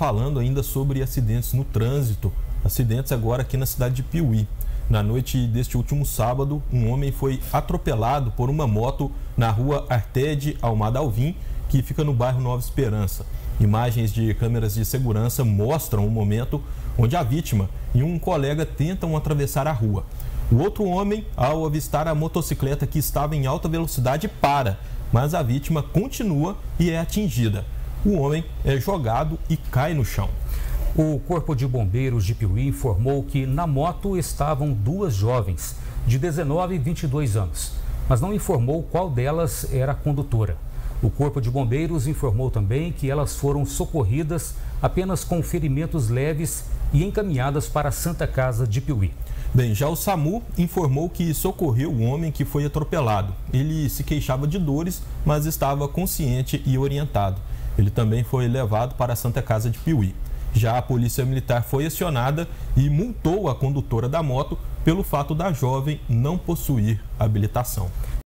Falando ainda sobre acidentes no trânsito, acidentes agora aqui na cidade de Piuí. Na noite deste último sábado, um homem foi atropelado por uma moto na rua Artede Almada Alvim, que fica no bairro Nova Esperança. Imagens de câmeras de segurança mostram o momento onde a vítima e um colega tentam atravessar a rua. O outro homem, ao avistar a motocicleta que estava em alta velocidade, para, mas a vítima continua e é atingida o homem é jogado e cai no chão. O Corpo de Bombeiros de Piuí informou que na moto estavam duas jovens, de 19 e 22 anos, mas não informou qual delas era a condutora. O Corpo de Bombeiros informou também que elas foram socorridas apenas com ferimentos leves e encaminhadas para a Santa Casa de Piuí. Bem, já o SAMU informou que socorreu o homem que foi atropelado. Ele se queixava de dores, mas estava consciente e orientado. Ele também foi levado para a Santa Casa de Piuí. Já a Polícia Militar foi acionada e multou a condutora da moto pelo fato da jovem não possuir habilitação.